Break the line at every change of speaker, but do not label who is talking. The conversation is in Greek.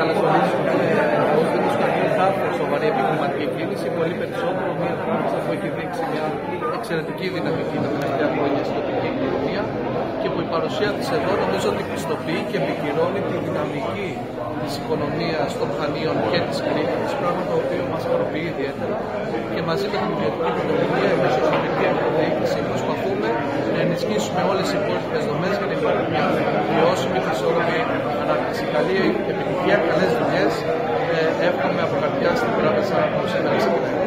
καλωσορίσουμε ως δημοσιογραφία κάθε σοβαρή επιχειρηματική κίνηση, πολύ περισσότερο μια τράπεζα που έχει δείξει μια εξαιρετική δυναμική τα τελευταία χρόνια στην τοπική κοινωνία και που η παρουσία της εδώ νομίζω ότι πιστοποιεί και επικυρώνει τη δυναμική της οικονομίας των Χανίων και της Κρήτης, πράγμα το οποίο μας χαροποιεί ιδιαίτερα και μαζί με την ιδιωτική πρωτοβουλία εμείς ως τοπική αυτοδιοίκηση προσπαθούμε να ενισχύσουμε όλες τις υπόλοιπες δομές Καλή επιτυχία, καλές δουλειές. Ε, εύχομαι από καρδιά στην τράπεζα που σήμερα